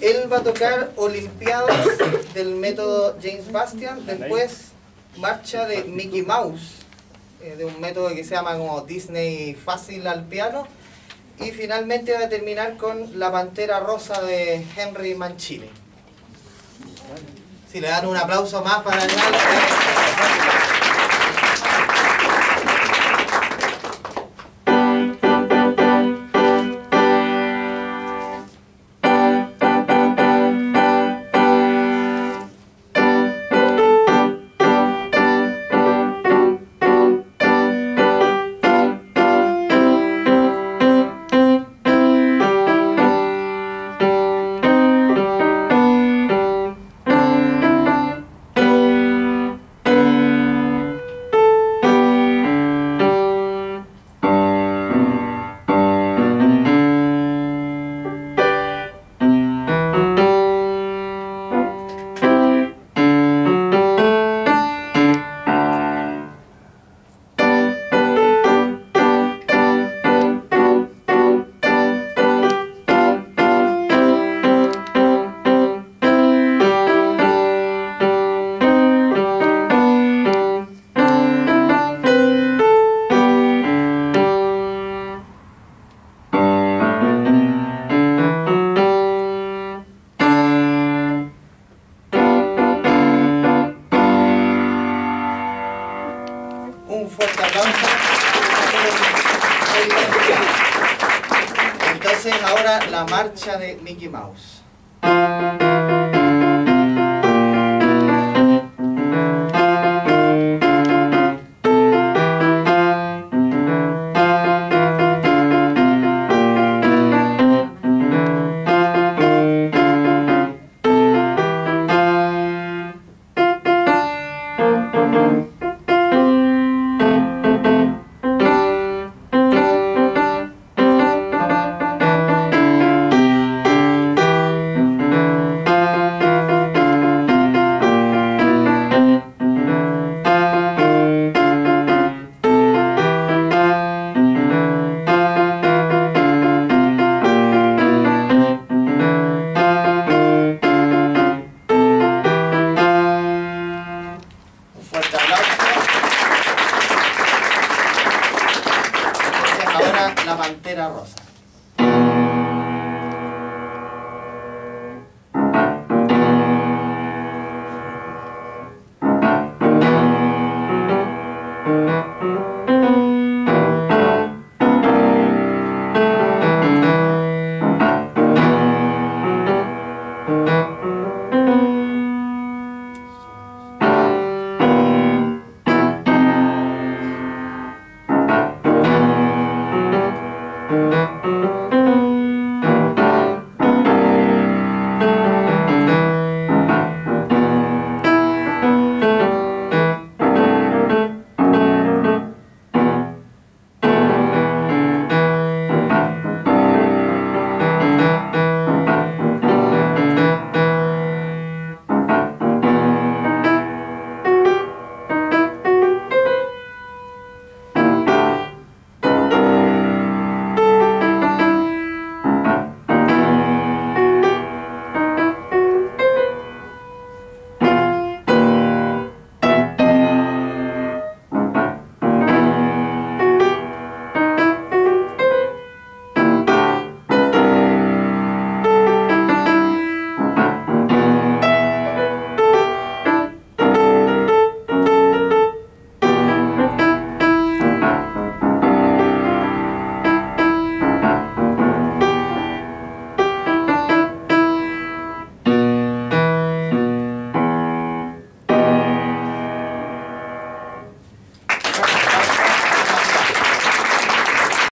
Él va a tocar Olimpiadas del método James Bastian, después marcha de Mickey Mouse, eh, de un método que se llama como Disney fácil al piano, y finalmente va a terminar con La Pantera Rosa de Henry Mancini. Si le dan un aplauso más para el Entonces ahora la marcha de Mickey Mouse. Pantera Rosa.